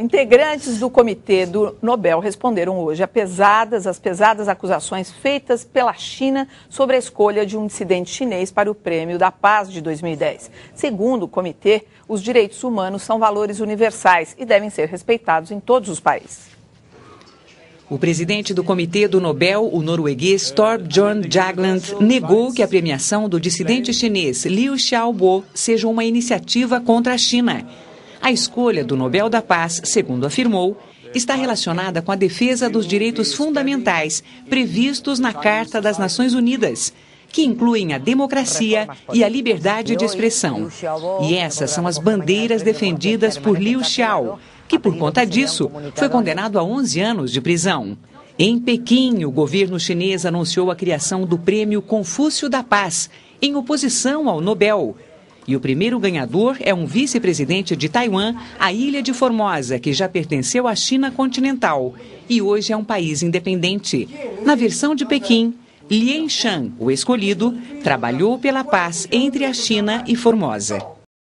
Integrantes do comitê do Nobel responderam hoje a pesadas, as pesadas acusações feitas pela China sobre a escolha de um dissidente chinês para o Prêmio da Paz de 2010. Segundo o comitê, os direitos humanos são valores universais e devem ser respeitados em todos os países. O presidente do Comitê do Nobel, o norueguês Thorbjørn Jagland, negou que a premiação do dissidente chinês Liu Xiaobo seja uma iniciativa contra a China. A escolha do Nobel da Paz, segundo afirmou, está relacionada com a defesa dos direitos fundamentais previstos na Carta das Nações Unidas, que incluem a democracia e a liberdade de expressão. E essas são as bandeiras defendidas por Liu Xiao, que por conta disso foi condenado a 11 anos de prisão. Em Pequim, o governo chinês anunciou a criação do Prêmio Confúcio da Paz, em oposição ao Nobel, e o primeiro ganhador é um vice-presidente de Taiwan, a ilha de Formosa, que já pertenceu à China continental e hoje é um país independente. Na versão de Pequim, Lien Shan, o escolhido, trabalhou pela paz entre a China e Formosa.